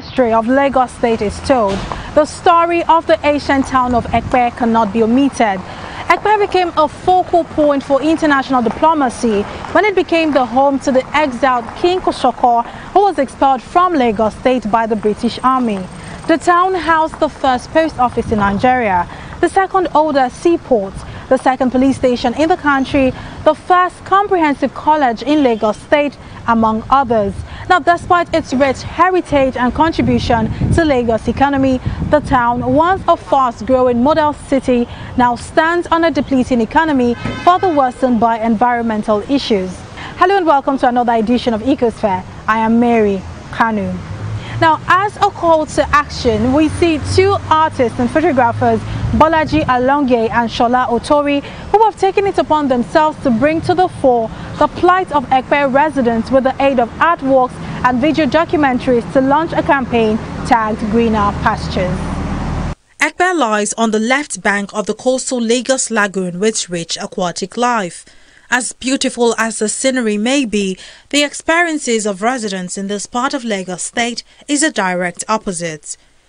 History of Lagos State is told, the story of the ancient town of Epe cannot be omitted. Epe became a focal point for international diplomacy when it became the home to the exiled King Kosoko, who was expelled from Lagos State by the British Army. The town housed the first post office in Nigeria, the second oldest seaport, the second police station in the country, the first comprehensive college in Lagos State, among others. Now, despite its rich heritage and contribution to Lagos economy, the town, once a fast-growing model city, now stands on a depleting economy further worsened by environmental issues. Hello and welcome to another edition of Ecosphere. I am Mary Kanu. Now, as a call to action, we see two artists and photographers, Bolaji Alonge and Shola Otori, who have taken it upon themselves to bring to the fore the plight of Epe residents with the aid of artworks and video documentaries to launch a campaign tagged Greener Pastures. Epe lies on the left bank of the coastal Lagos Lagoon with rich aquatic life. As beautiful as the scenery may be, the experiences of residents in this part of Lagos State is a direct opposite.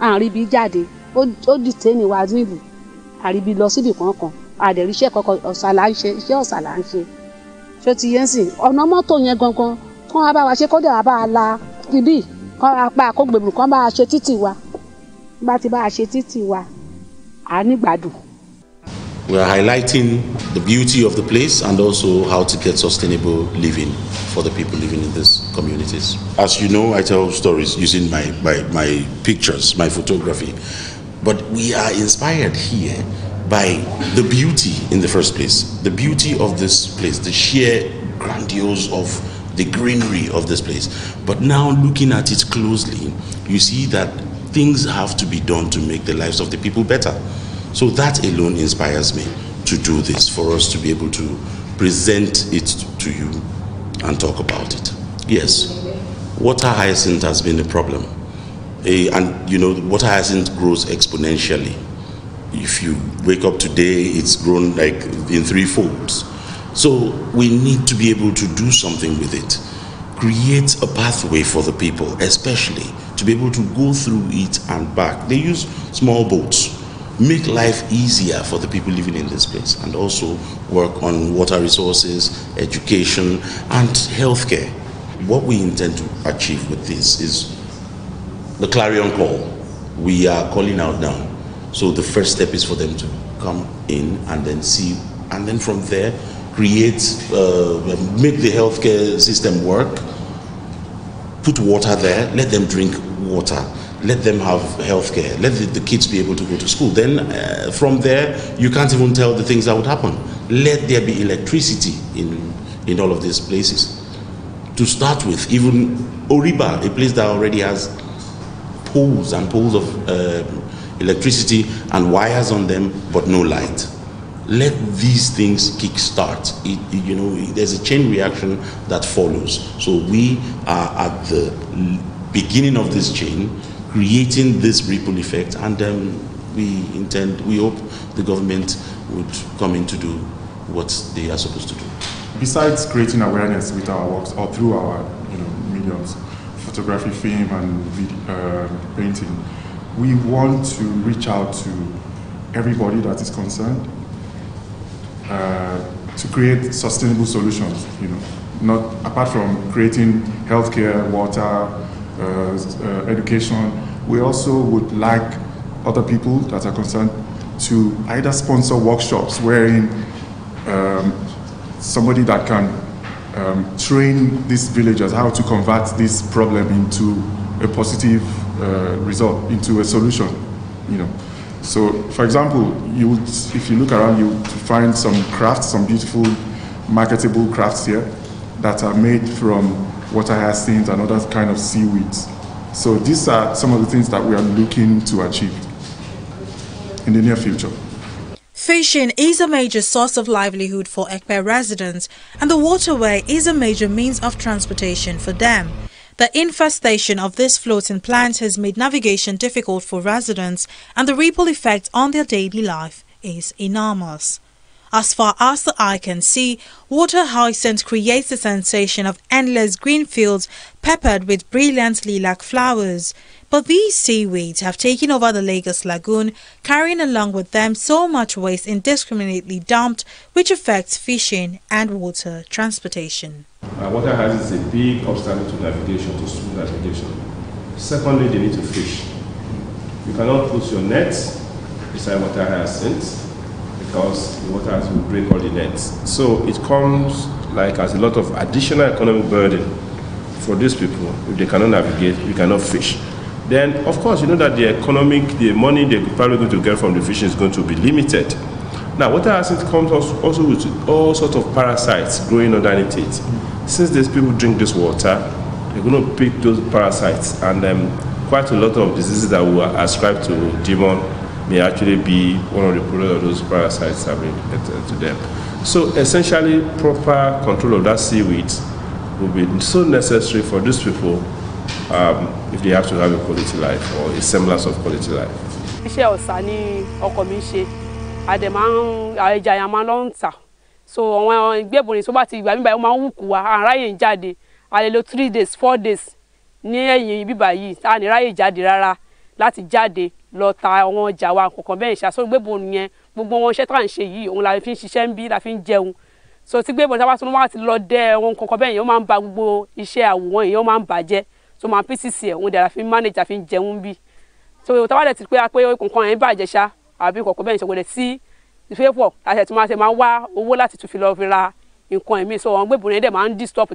àríbi jáde ó dìtẹ́ẹ̀nì wa nílùú àríbi lọ síbì kankan àdẹ̀ríṣẹ́ kankan ọ̀sà là ń ṣe iṣẹ́ ọ̀sà là ń ṣe. Ṣé ti yẹn sìn ọ̀nà mọ́tò yẹn gangan kán wá bá wa ṣe kódà wá bá a la kíbí kán apá àkógbèmù kán bá a ṣe títì wa. Bá ti bá a ṣe títì wa à nígbàdùn. We are highlighting the beauty of the place and also how to get sustainable living for the people living in these communities. As you know, I tell stories using my, my, my pictures, my photography. But we are inspired here by the beauty in the first place, the beauty of this place, the sheer grandiose of the greenery of this place. But now looking at it closely, you see that things have to be done to make the lives of the people better. So that alone inspires me to do this, for us to be able to present it to you and talk about it. Yes, water hyacinth has been a problem. A, and you know, water hyacinth grows exponentially. If you wake up today, it's grown like in three folds. So we need to be able to do something with it. Create a pathway for the people, especially to be able to go through it and back. They use small boats make life easier for the people living in this place and also work on water resources, education, and healthcare. What we intend to achieve with this is the clarion call. We are calling out now. So the first step is for them to come in and then see, and then from there, create, uh, make the healthcare system work, put water there, let them drink water let them have healthcare, let the, the, kids be able to go to school. Then uh, from there, you can't even tell the things that would happen. Let there be electricity in, in all of these places. To start with, even Oriba, a place that already has poles and poles of uh, electricity and wires on them, but no light. Let these things kickstart. It, it, you know, there's a chain reaction that follows. So we are at the beginning of this chain creating this ripple effect and um, we intend, we hope the government would come in to do what they are supposed to do. Besides creating awareness with our works or through our you know, mediums, photography, film and uh, painting, we want to reach out to everybody that is concerned uh, to create sustainable solutions, you know, not apart from creating healthcare, water, uh, uh, education, we also would like other people that are concerned to either sponsor workshops wherein um, somebody that can um, train these villagers how to convert this problem into a positive uh, result, into a solution, you know. So, for example, you would, if you look around, you would find some crafts, some beautiful marketable crafts here that are made from water hyacinth and other kind of seaweeds. So these are some of the things that we are looking to achieve in the near future. Fishing is a major source of livelihood for Epe residents, and the waterway is a major means of transportation for them. The infestation of these floating plants has made navigation difficult for residents, and the ripple effect on their daily life is enormous. As far as the eye can see, water hyacinth creates a sensation of endless green fields peppered with brilliant lilac flowers. But these seaweeds have taken over the Lagos Lagoon, carrying along with them so much waste indiscriminately dumped, which affects fishing and water transportation. Uh, water hyacinth is a big obstacle to navigation, to smooth navigation. Secondly, they need to fish. You cannot put your nets beside water hyacinth because the water hyacinth will break all the nets. So it comes like as a lot of additional economic burden for these people. If they cannot navigate, we cannot fish. Then, of course, you know that the economic, the money they're probably going to get from the fishing is going to be limited. Now, water hyacinth comes also with all sorts of parasites growing underneath it. Since these people drink this water, they're going to pick those parasites, and um, quite a lot of diseases that were ascribed to demon may actually be one of the products of those parasites been getting to them. So, essentially, proper control of that seaweed will be so necessary for these people um, if they have to have a quality life or a semblance of quality life. iṣẹ́ ọ̀sà ni ọkọ mi ṣe. Àdè máa ń ẹja yẹn máa lọ ń tà. So àwọn ìgbébùnrin tó bá ti gbà mí báyìí ó máa ń wùkú wa. Àráyè ń jáde. A lè three days four days ní ẹ̀yìn bíbà yìí. Tá a ní ráyè jáde rárá láti jáde lọ ta àwọn ọjà wa kọ̀ọ̀kan bẹ́ẹ̀ ṣàṣọ ìgbébùnrin yẹn gbogbo wọn iṣẹ́ tá à ń ṣe yìí òun la fi ń ṣiṣẹ́ ń bí la fi ń jẹun. So tí gbébùnrin tá a bá tún wá ti lọ dẹ wọn kọ̀ọ̀kan bẹ́ẹ̀ yẹn ó máa ń ba gbogbo iṣẹ́ àwòrán yẹn ó máa ń bàjẹ́. So máa pcc ẹ̀ òun dẹ̀ la fi ń manage àfi ń jẹun bí so táwa dẹ̀ ti pé pé nǹkan yẹn bàjẹ́ ṣá àbí kọ̀ọ̀kan bẹ́ẹ̀ ṣe sí ìfẹ́ pọ̀ láti ẹ̀ tí máa ṣe máa wá owó láti tún fi lọ fi ra so ń disturb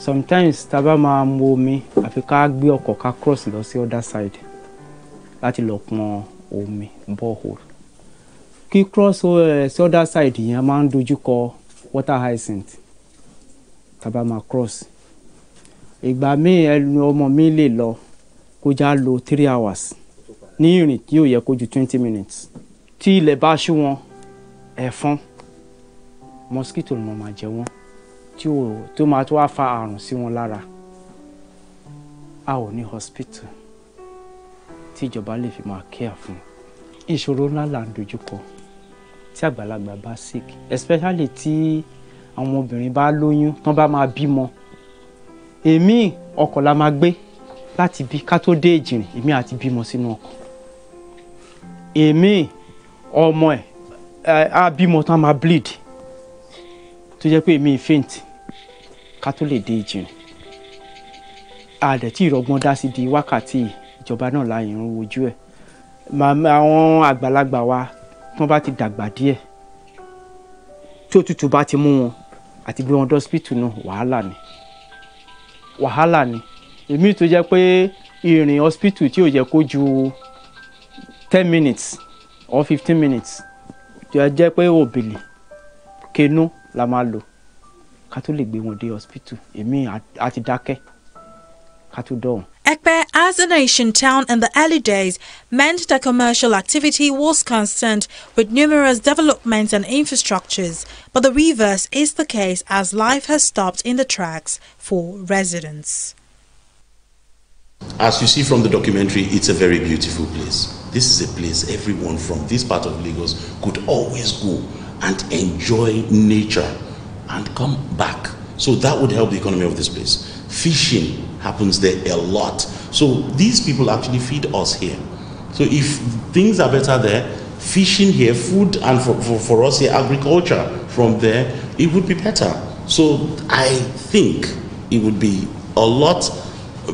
sometimes tá a bá máa mu omi àfi ká gbé ọkọ̀ ká cross lọ sí other side láti lọ pọn omi borehole. Kí cross uh, sí other side yẹn máa ń dojú kọ water hyacinth tá a máa cross. Ìgbà míì ẹnu ọmọ mi lè lọ kó já lo three hours ní ìrìn tí yóò yẹ kó ju twenty minutes. Tí ilẹ̀ bá ṣú wọn ẹ̀fọn mosquito ló máa jẹ wọ́n tí ó tó máa tó wá fa àrùn sí wọn lára. A ò ní hospital tí ìjọba lè fi máa care fún. Ìṣòro ńlá là ń dojúkọ tí àgbàlagbà bá sick especially tí àwọn obìnrin bá lóyún tán bá máa bímọ. Èmi ọkọ̀ la máa gbé láti bí ká tó dé ìjìnrìn èmi àti bímọ sínú ọkọ̀. Èmi ọmọ ẹ̀ á bímọ tán máa bleed. Tó jẹ́ pé èmi faint ká tó lè dé ìjìnrìn àdẹ̀tí ìrọ̀gbọ́n dá sí di wákàtí ìjọba náà láàyè ń wojú ẹ̀. Àwọn àgbàlagbà wa tán bá ti dàgbà díẹ̀ tí òtútù bá ti mú wọn àti gbé wọn dọ́sípítù náà wàhálà ni. Wàhálà ni. Èmi tó jẹ́ pé ìrìn hospital tí ò yẹ kó ju ten minutes or fifteen minutes jẹ́ pé òbílì kenú la máa lò ká tó lè gbé wọn dé hospital èmi á ti dákẹ́ ká tó dọ̀hún. Epe, as a nation town in the early days, meant that commercial activity was constant with numerous developments and infrastructures, but the reverse is the case as life has stopped in the tracks for residents. As you see from the documentary, it's a very beautiful place. This is a place everyone from this part of Lagos could always go and enjoy nature and come back. So that would help the economy of this place. Fishing happens there a lot. So these people actually feed us here. So if things are better there, fishing here, food, and for, for, for us here, agriculture from there, it would be better. So I think it would be a lot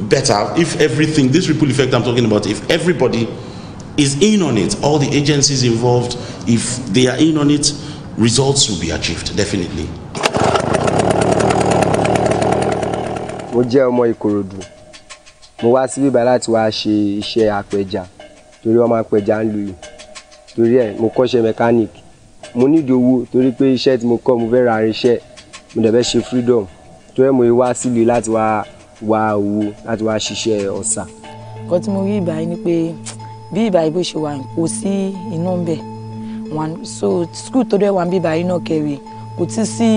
better if everything, this ripple effect I'm talking about, if everybody is in on it, all the agencies involved, if they are in on it, results will be achieved, definitely. Mo jẹ́ ọmọ ìkòròdú. Mo wá síbí báyìí láti wá ṣe iṣẹ́ apẹja torí wọ́n máa ń pẹja ń lu yìí torí ẹ̀ mo kọ́ṣẹ́ mechanic. Mo nídìí owó torí pé iṣẹ́ tí mo kọ́ mo fẹ́ ra irinṣẹ́ mo dẹ̀ ṣe freedom. Tó yẹ mo wá sílùú láti wá wá owó láti wá ṣiṣẹ́ ọ̀sà. nǹkan tí mo rí ìbà yìí ni pé bí ìbà yìí bó ṣe wà kò sí iná ń bẹ̀. So school tó dẹ̀ wà ń bí ìbà yìí náà kẹrì kò tí sí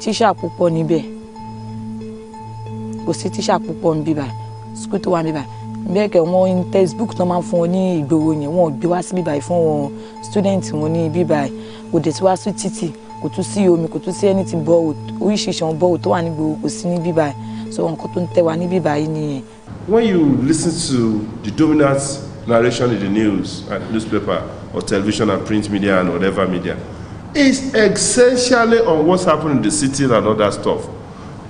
tíṣà púpọ̀ níbẹ̀ kò sí tíṣà púpọ̀ ń bí ìbà school tó wà ń bí ìbà bẹ́ẹ̀ kẹ́ wọ́n textbook tó máa ń fún wọn ní ìgboro yẹn wọ́n gbé wá sí bíbáyìí fún wọn student wọn ní bíbáyìí kò dé tí wá sí títì kò tún sí omi kò tún sí anything bọ́ọ̀ oríṣiríṣi àwọn bọ́ọ̀ tó wà ní kò sí ní bíbáyìí so nǹkan tó ń tẹ̀ wá ní bíbáyìí nìyẹn. When you listen to the dominant narration in the news and newspaper or television and print media and whatever media, it's essentially on what's happening in the city and other stuff.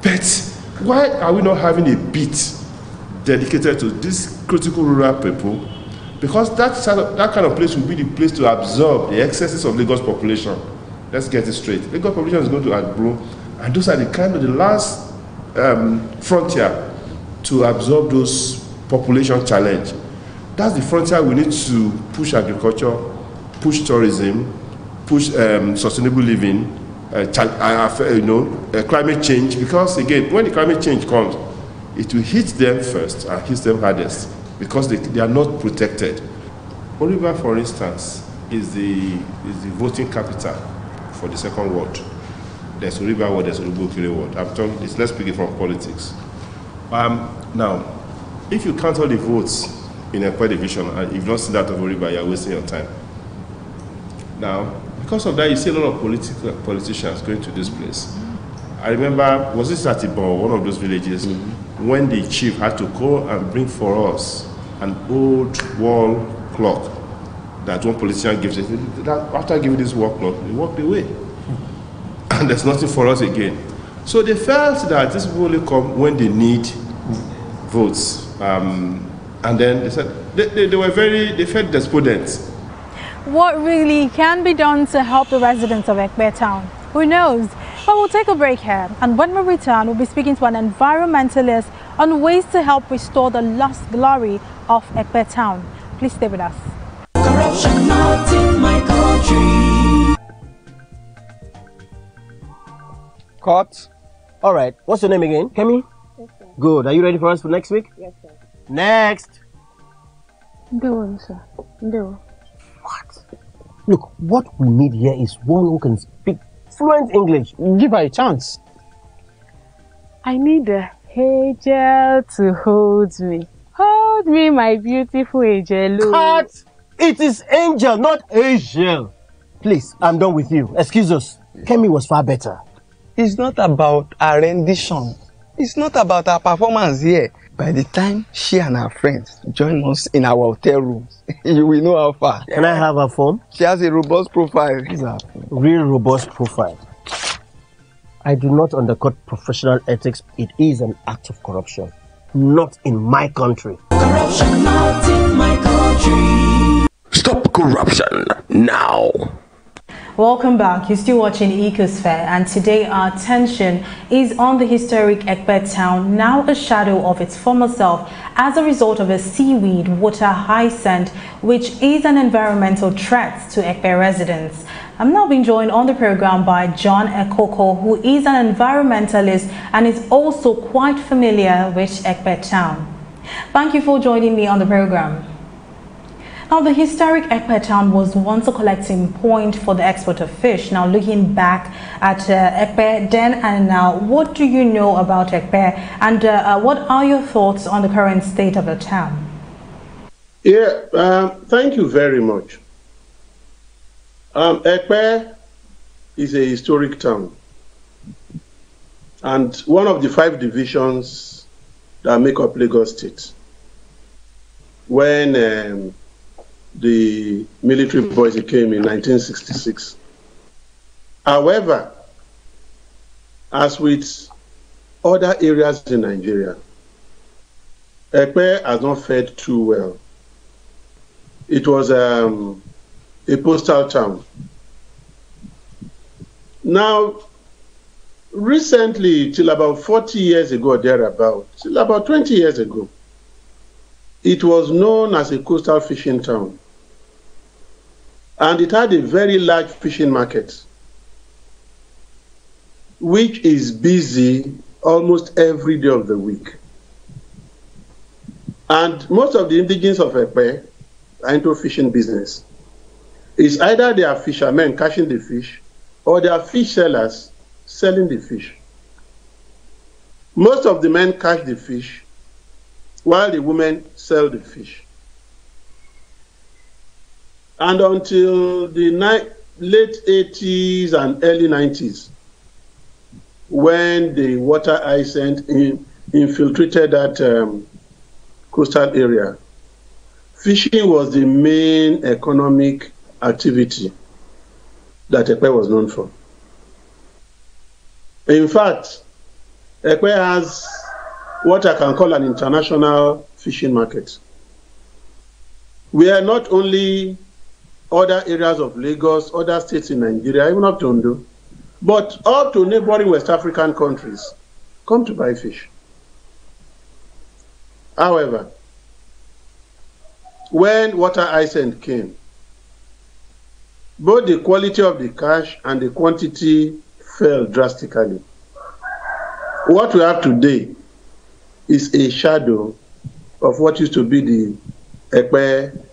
But why are we not having a beat dedicated to these critical rural people? Because that, that kind of place will be the place to absorb the excesses of Lagos population. Let's get it straight. Lagos population is going to outgrow, and those are the kind of the last um, frontier to absorb those population challenge. That's the frontier we need to push agriculture, push tourism, push um, sustainable living, uh, uh, uh, you know, climate change. Because again, when the climate change comes, it will hit them first and hit them hardest because they, they are not protected. Oliver, for instance, is the is the voting capital for the second ward. There's Oriba ward, there's Olubokire ward. I'm talking, it's, let's it from politics. Um, now, if you count all the votes in a division and you've not seen that of Oriba, you're wasting your time. Now, because of that, you see a lot of political politicians going to this place. I remember, was this at Ibon, one of those villages, when the chief had to go and bring for us an old wall clock that one politician gives it. That after giving this wall clock, they walked away. And there's nothing for us again. So they felt that this people only come when they need votes. Um, and then they said, they, they, they were very, they felt despondent. What really can be done to help the residents of Epe town? Who knows? But we'll take a break here, and when we return, we'll be speaking to an environmentalist on ways to help restore the lost glory of Epe town. Please stay with us. Corruption not in my country. Cut. All right. What's your name again? Kemi? Good. Are you ready for us for next week? Yes, sir. Next. Ndewo, sir. Ndewo. Look, what we need here is one who can speak fluent English. Give her a chance. I need a angel to hold me. Hold me, my beautiful angel. Cut! It is Angel, not Angel. Please, I'm done with you. Excuse us. Kemi was far better. It's not about our rendition. It's not about our performance here. By the time she and her friends join us in our hotel rooms, you will know how far. Can I have her phone? She has a robust profile. Real robust profile. I do not undercut professional ethics. It is an act of corruption. Not in my country. Corruption not in my country. Stop corruption now. Welcome back. You're still watching Ecosphere, and today our attention is on the historic Epe town, now a shadow of its former self as a result of a seaweed water hyacinth, which is an environmental threat to Epe residents. I'm now being joined on the program by John Ekoko, who is an environmentalist and is also quite familiar with Epe town. Thank you for joining me on the program. Now, the historic Epe town was once a collecting point for the export of fish. Now, looking back at uh, Epe then and now, what do you know about Epe and uh, uh, what are your thoughts on the current state of the town? Yeah, um, thank you very much. Um, Epe is a historic town and one of the five divisions that make up Lagos State. When um, the military boys came in 1966. However, as with other areas in Nigeria, Epe has not fared too well. It was um, a postal town. Now, recently, till about 40 years ago, thereabout, till about 20 years ago, it was known as a coastal fishing town. And it had a very large fishing market. which is busy almost every day of the week. And most of the indigenes of Epe are into fishing business. It's either they are fishermen catching the fish or they are fish sellers selling the fish. Most of the men catch the fish while the women sell the fish. And until the late 80s and early 90s, when the water ice in, infiltrated that um, coastal area, fishing was the main economic activity that Epe was known for. In fact, Epe has what I can call an international fishing market. We are not only other areas of Lagos, other states in Nigeria, even up to Ondo, but up to neighboring West African countries come to buy fish. However, when water island came, both the quality of the cash and the quantity fell drastically. What we have today is a shadow of what used to be the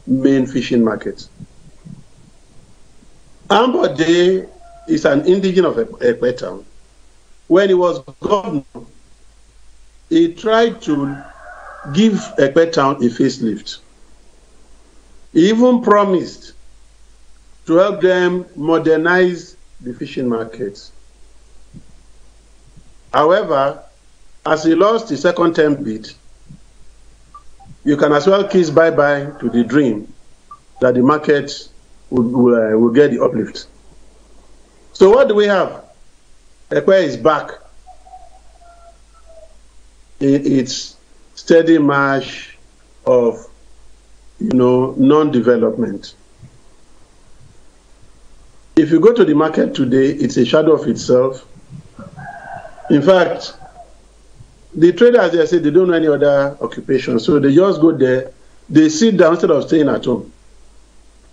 main fishing market. Ambode is an indigene of town. When he was governor, he tried to give town a facelift. He even promised to help them modernize the fishing market. However, as he lost the second term bid, you can as well kiss bye bye to the dream that the market will, will, uh, will get the uplift. So, what do we have? Epe is back in its steady march of you know non-development. If you go to the market today, it's a shadow of itself. In fact, the traders they say they don't know any other occupation, so they just go there, they sit down instead of staying at home,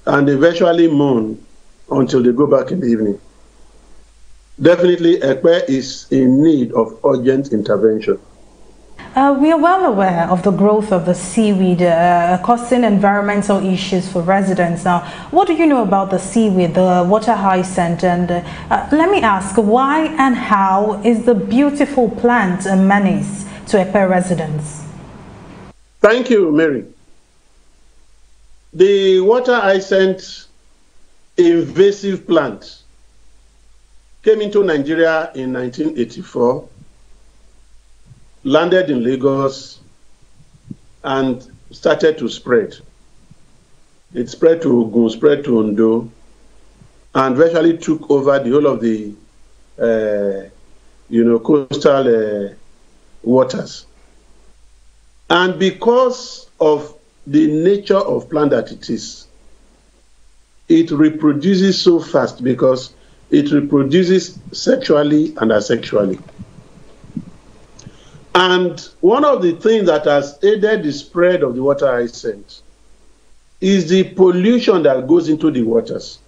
and they virtually mourn until they go back in the evening. Definitely, Epe is in need of urgent intervention. Uh, we are well aware of the growth of the seaweed uh, causing environmental issues for residents. Now, what do you know about the seaweed, the water hyacinth? And uh, let me ask, why and how is the beautiful plant a menace to Epe residents? Thank you, Mary. The water hyacinth invasive plant came into Nigeria in 1984 landed in Lagos and started to spread. It spread to Ogun, spread to Ondo, and virtually took over the whole of the, uh, you know, coastal uh, waters. And because of the nature of plant that it is, it reproduces so fast because it reproduces sexually and asexually. And one of the things that has aided the spread of the water hyacinth is the pollution that goes into the waters.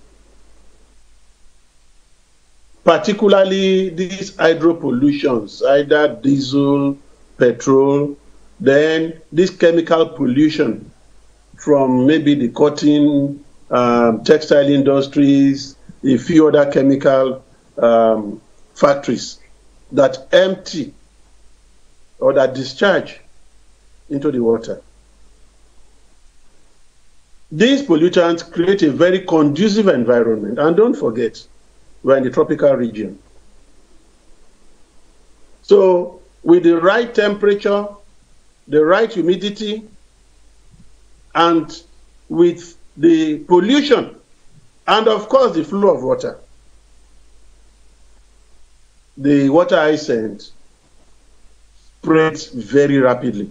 Particularly these hydro pollutions, either diesel, petrol, then this chemical pollution from maybe the cotton, um, textile industries, a few other chemical um, factories that empty or that discharge into the water. These pollutants create a very conducive environment. And don't forget, we're in the tropical region. So, with the right temperature, the right humidity, and with the pollution, and of course the flow of water, the water hyacinth spreads very rapidly.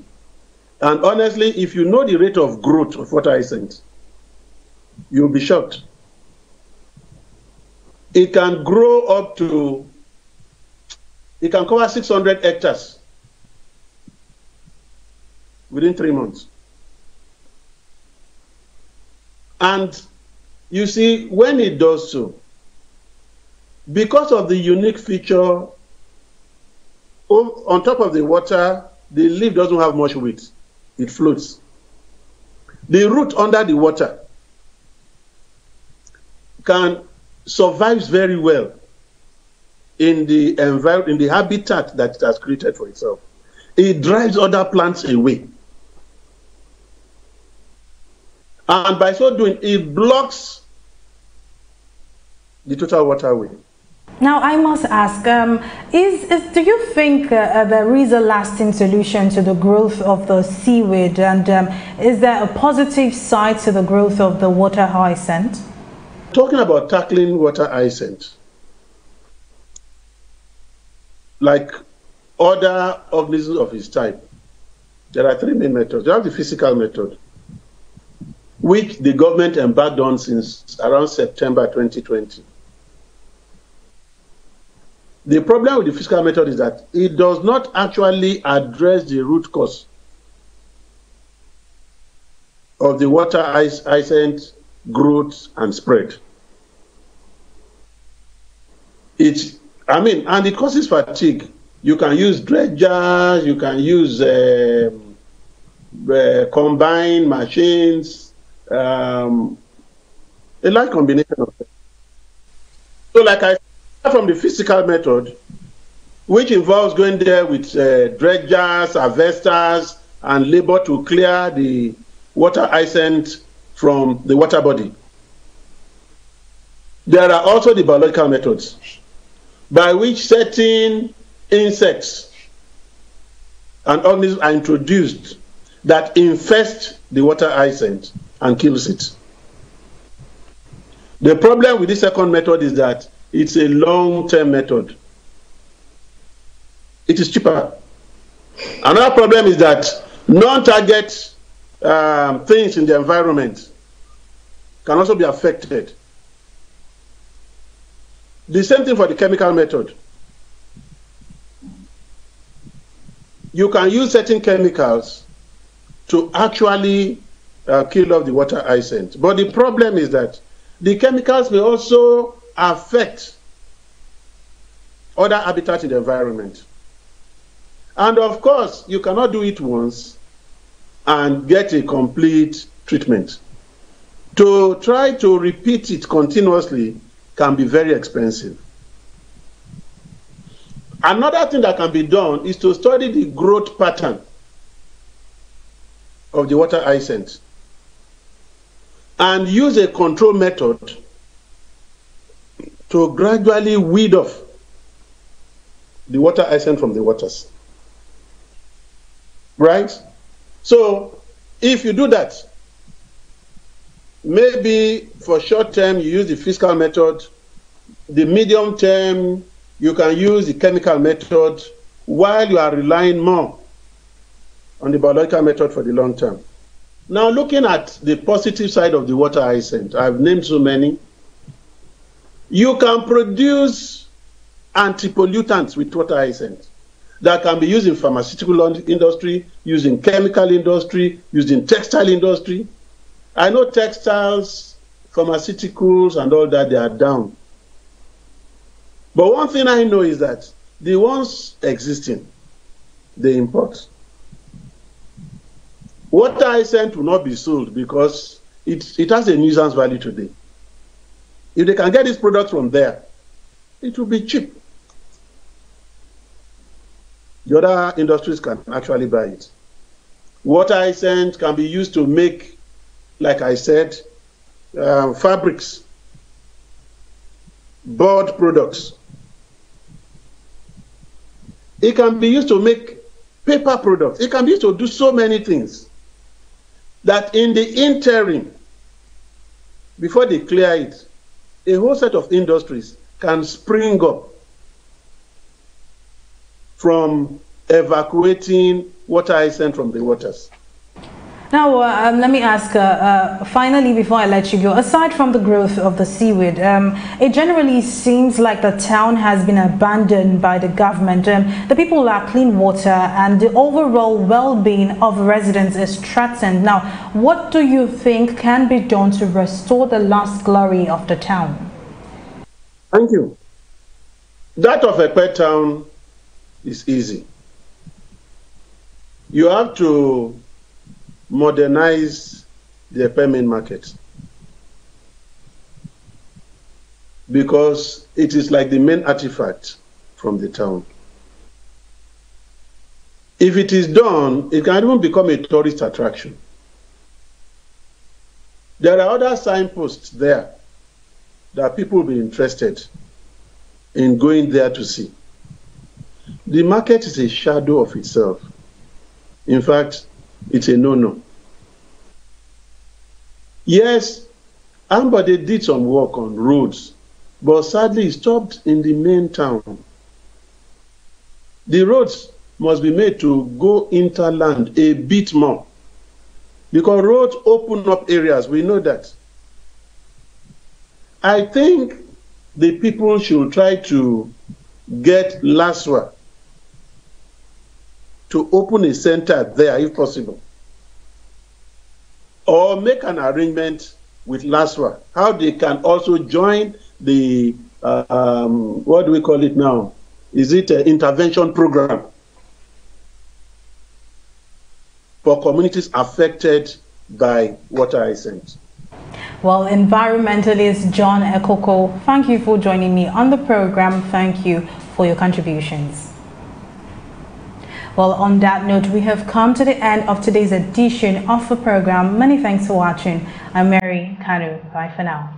And honestly, if you know the rate of growth of water hyacinth, you'll be shocked. It can grow up to, it can cover 600 hectares within three months. And you see, when it does so, because of the unique feature on top of the water, the leaf doesn't have much weight. It floats. The root under the water can survives very well in the envir- in the habitat that it has created for itself. It drives other plants away. And by so doing, it blocks the total waterway. Now, I must ask, um, is, is, do you think uh, uh, there is a lasting solution to the growth of the seaweed? And um, is there a positive side to the growth of the water hyacinth? Talking about tackling water hyacinth, like other organisms of its type, there are three main methods. You have the physical method, which the government embarked on since around September 2020. The problem with the physical method is that it does not actually address the root cause of the water ice, hyacinth growth and spread. It, I mean, and it causes fatigue. You can use dredgers, you can use um, uh, combined machines, um, a large combination of them. So, like I said, from the physical method, which involves going there with uh, dredgers, harvesters, and labor to clear the water hyacinth from the water body. There are also the biological methods by which certain insects and organisms are introduced that infest the water hyacinth and kills it. The problem with this second method is that it's a long-term method. It is cheaper. Another problem is that non-target um, things in the environment can also be affected. The same thing for the chemical method. You can use certain chemicals to actually uh, kill off the water hyacinth. But the problem is that the chemicals may also affect other habitats in the environment. And of course, you cannot do it once and get a complete treatment. To try to repeat it continuously can be very expensive. Another thing that can be done is to study the growth pattern of the water hyacinth and use a control method to gradually weed off the water hyacinth from the waters. Right? So, if you do that, maybe for short term you use the physical method, the medium term you can use the chemical method, while you are relying more on the biological method for the long term. Now, looking at the positive side of the water hyacinth, I've named so many. You can produce antipollutants with water hyacinth that can be used in pharmaceutical industry, used in chemical industry, used in textile industry. I know textiles, pharmaceuticals, and all that they are down. But one thing I know is that the ones existing, they import. Water hyacinth will not be sold because it, it has a nuisance value today. If they can get this product from there, it will be cheap. The other industries can actually buy it. Water hyacinth can be used to make, like I said, uh, fabrics, board products. It can be used to make paper products. It can be used to do so many things that in the interim, before they clear it, a whole set of industries can spring up from evacuating water hyacinth from the waters. Now, uh, um, let me ask, uh, uh, finally, before I let you go, aside from the growth of the seaweed, um, it generally seems like the town has been abandoned by the government. Um, the people lack clean water and the overall well-being of residents is threatened. Now, what do you think can be done to restore the lost glory of the town? Thank you. That of Epe town is easy. You have to modernize the payment market because it is like the main artifact from the town. If it is done, it can even become a tourist attraction. There are other signposts there that people will be interested in going there to see. The market is a shadow of itself. In fact, it's a no-no. Yes, Ambode did some work on roads, but sadly he stopped in the main town. The roads must be made to go interland a bit more. Because roads open up areas, we know that. I think the people should try to get LASWA to open a center there if possible. Or make an arrangement with LASWA, how they can also join the, uh, um, what do we call it now? Is it an intervention program for communities affected by water hyacinth? Well, environmentalist John Ekoko, thank you for joining me on the program. Thank you for your contributions. Well, on that note, we have come to the end of today's edition of the program. Many thanks for watching. I'm Mary Kanu. Bye for now.